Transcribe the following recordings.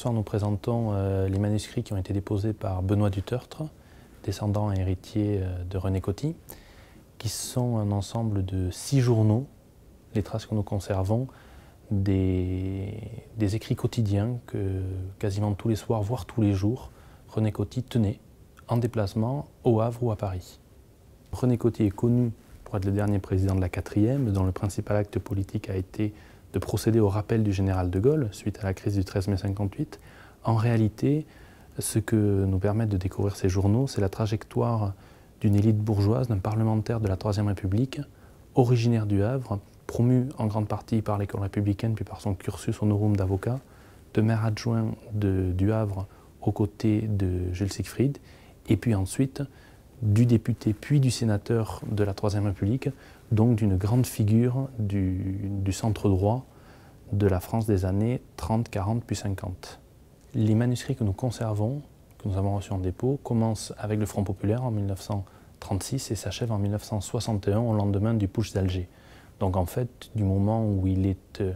Ce soir, nous présentons euh, les manuscrits qui ont été déposés par Benoît Dutertre, descendant et héritier euh, de René Coty, qui sont un ensemble de six journaux, les traces que nous conservons, des, écrits quotidiens que quasiment tous les soirs, voire tous les jours, René Coty tenait en déplacement au Havre ou à Paris. René Coty est connu pour être le dernier président de la quatrième, dont le principal acte politique a été de procéder au rappel du général de Gaulle suite à la crise du 13 mai 58. En réalité, ce que nous permettent de découvrir ces journaux, c'est la trajectoire d'une élite bourgeoise, d'un parlementaire de la Troisième République, originaire du Havre, promu en grande partie par l'école républicaine puis par son cursus honorum d'avocat, de maire adjoint du Havre aux côtés de Jules Siegfried, et puis ensuite du député puis du sénateur de la Troisième République, donc d'une grande figure du, centre droit de la France des années 30, 40 puis 50. Les manuscrits que nous conservons, que nous avons reçus en dépôt, commencent avec le Front populaire en 1936 et s'achèvent en 1961 au lendemain du push d'Alger. Donc en fait, du moment où il est euh,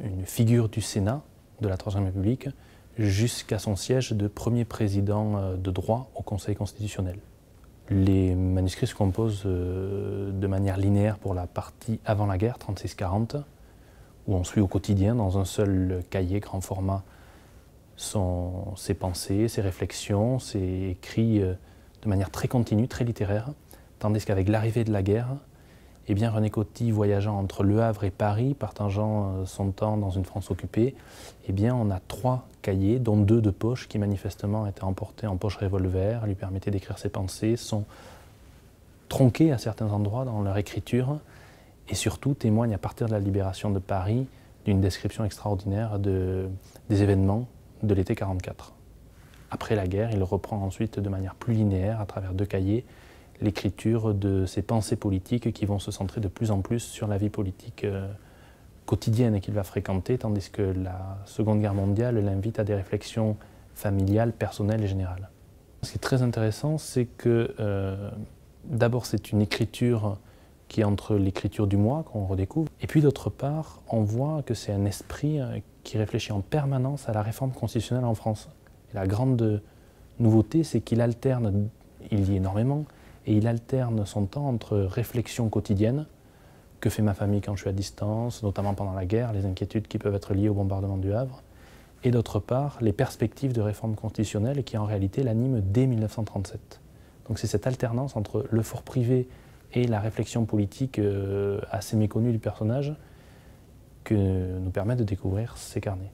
une figure du Sénat de la Troisième République jusqu'à son siège de premier président euh, de droit au Conseil constitutionnel. Les manuscrits se composent euh, de manière linéaire pour la partie avant la guerre, 36-40, où on suit au quotidien, dans un seul cahier grand format, ses pensées, ses réflexions, ses écrits euh, de manière très continue, très littéraire, tandis qu'avec l'arrivée de la guerre, eh bien René Coty, voyageant entre Le Havre et Paris, partageant euh, son temps dans une France occupée, eh bien on a trois dont deux de poche, qui manifestement étaient emportés en poche revolver, lui permettaient d'écrire ses pensées, sont tronqués à certains endroits dans leur écriture, et surtout témoignent à partir de la libération de Paris d'une description extraordinaire de, des événements de l'été 44. Après la guerre, il reprend ensuite de manière plus linéaire, à travers deux cahiers, l'écriture de ses pensées politiques qui vont se centrer de plus en plus sur la vie politique euh, quotidienne qu'il va fréquenter, tandis que la Seconde Guerre mondiale l'invite à des réflexions familiales, personnelles et générales. Ce qui est très intéressant, c'est que euh, d'abord c'est une écriture qui est entre l'écriture du moi qu'on redécouvre, et puis d'autre part, on voit que c'est un esprit euh, qui réfléchit en permanence à la réforme constitutionnelle en France. La grande nouveauté, c'est qu'il alterne, il y énormément, et il alterne son temps entre réflexion quotidienne, que fait ma famille quand je suis à distance, notamment pendant la guerre, les inquiétudes qui peuvent être liées au bombardement du Havre, et d'autre part les perspectives de réforme constitutionnelle qui en réalité l'animent dès 1937. Donc c'est cette alternance entre le fort privé et la réflexion politique euh, assez méconnue du personnage que nous permet de découvrir ces carnets.